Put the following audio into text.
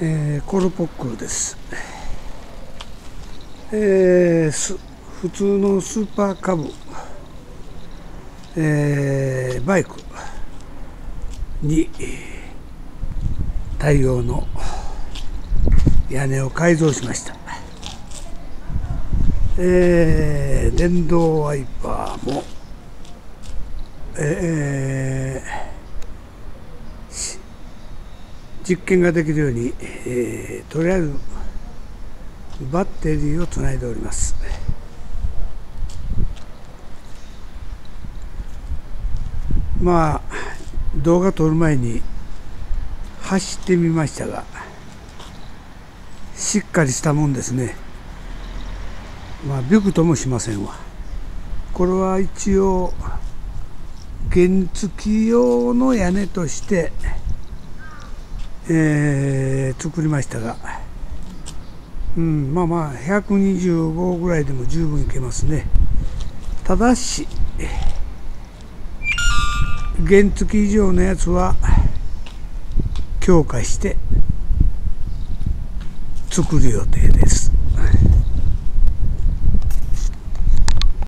えー、コロポックです、えー、普通のスーパーカブ、えー、バイクに対応の屋根を改造しました、えー、電動ワイパーも、えー、実験ができるように、えー、とりあえずバッテリーをつないでおります。まあ動画撮る前に走ってみましたがしっかりしたもんですね。まあびくともしませんわ。これは一応原付用の屋根として、えー、作りましたが、うん、まあまあ125ぐらいでも十分いけますね。ただし原付以上のやつは強化して作る予定です。